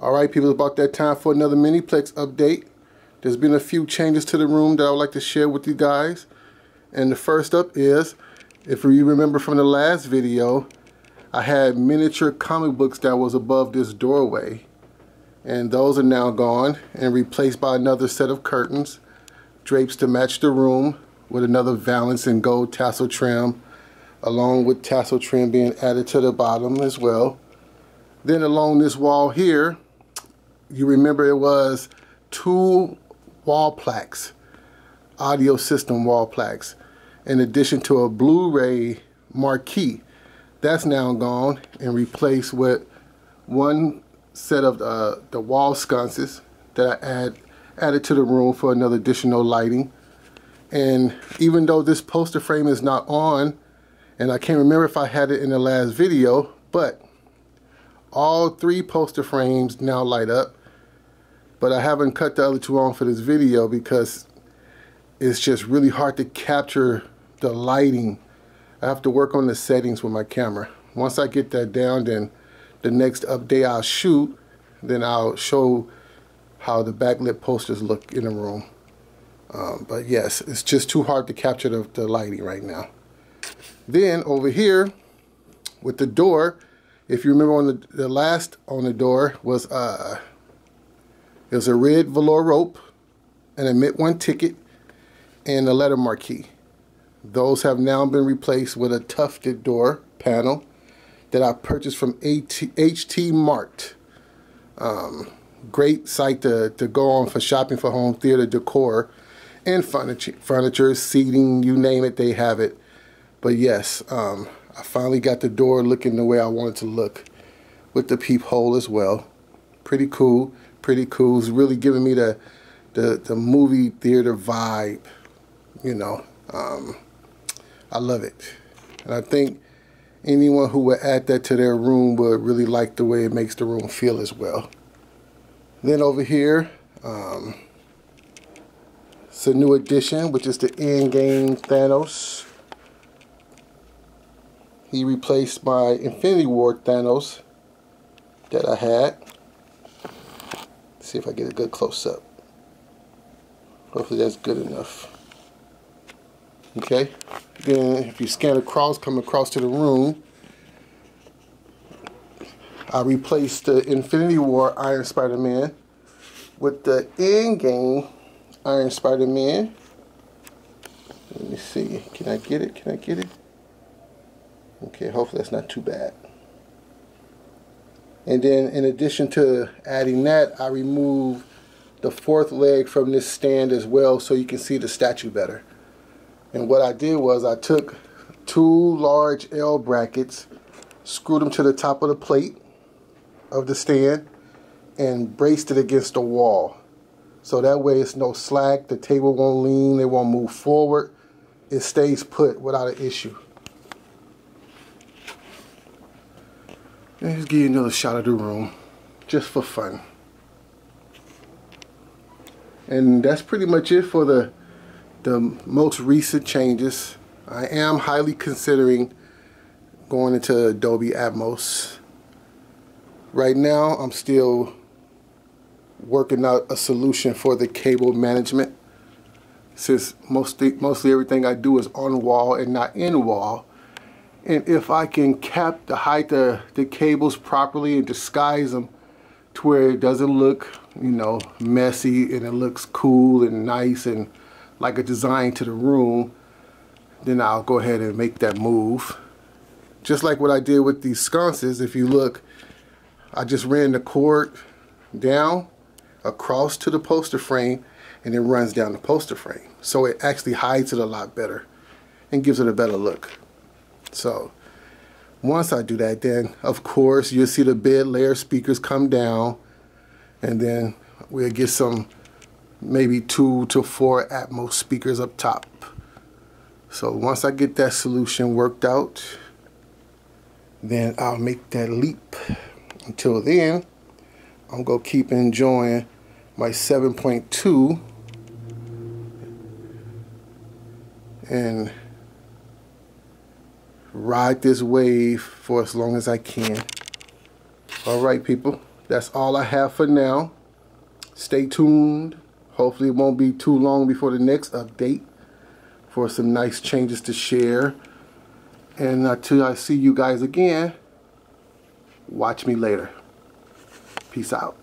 Alright people, about that time for another Miniplex update. There's been a few changes to the room that I would like to share with you guys. And the first up is, if you remember from the last video, I had miniature comic books that was above this doorway. And those are now gone and replaced by another set of curtains. Drapes to match the room with another valance and gold tassel trim along with tassel trim being added to the bottom as well. Then along this wall here, you remember it was two wall plaques, audio system wall plaques, in addition to a Blu-ray marquee. That's now gone and replaced with one set of uh, the wall sconces that I add, added to the room for another additional lighting. And even though this poster frame is not on, and I can't remember if I had it in the last video, but all three poster frames now light up but I haven't cut the other two on for this video because it's just really hard to capture the lighting. I have to work on the settings with my camera. Once I get that down, then the next update I'll shoot, then I'll show how the backlit posters look in the room. Um, but yes, it's just too hard to capture the, the lighting right now. Then over here with the door, if you remember on the, the last on the door was uh, there's a red velour rope, an admit one ticket, and a letter marquee. Those have now been replaced with a tufted door panel that I purchased from HT Mart. Um, great site to, to go on for shopping for home theater decor and furniture, furniture, seating, you name it, they have it. But yes, um, I finally got the door looking the way I wanted to look with the peephole as well. Pretty cool pretty cool. It's really giving me the the, the movie theater vibe. You know, um, I love it, and I think anyone who would add that to their room would really like the way it makes the room feel as well. Then over here, um, it's a new addition, which is the Endgame Thanos. He replaced my Infinity War Thanos that I had see if I get a good close-up. Hopefully that's good enough. Okay, then if you scan across, come across to the room, I replaced the Infinity War Iron Spider-Man with the Endgame Iron Spider-Man. Let me see, can I get it, can I get it? Okay, hopefully that's not too bad. And then in addition to adding that, I remove the fourth leg from this stand as well so you can see the statue better. And what I did was I took two large L brackets, screwed them to the top of the plate of the stand, and braced it against the wall. So that way it's no slack, the table won't lean, it won't move forward. It stays put without an issue. Let's give you another shot of the room, just for fun. And that's pretty much it for the, the most recent changes. I am highly considering going into Dolby Atmos. Right now, I'm still working out a solution for the cable management. Since mostly, mostly everything I do is on wall and not in wall, and if I can cap the height of the cables properly and disguise them to where it doesn't look you know messy and it looks cool and nice and like a design to the room then I'll go ahead and make that move. Just like what I did with these sconces if you look I just ran the cord down across to the poster frame and it runs down the poster frame. So it actually hides it a lot better and gives it a better look so once I do that, then of course you'll see the bed layer speakers come down and then we'll get some maybe two to four Atmos speakers up top. So once I get that solution worked out, then I'll make that leap. Until then, I'm going to keep enjoying my 7.2 and ride this wave for as long as I can. All right, people. that's all I have for now. Stay tuned. Hopefully it won't be too long before the next update for some nice changes to share. And until I see you guys again, watch me later. Peace out.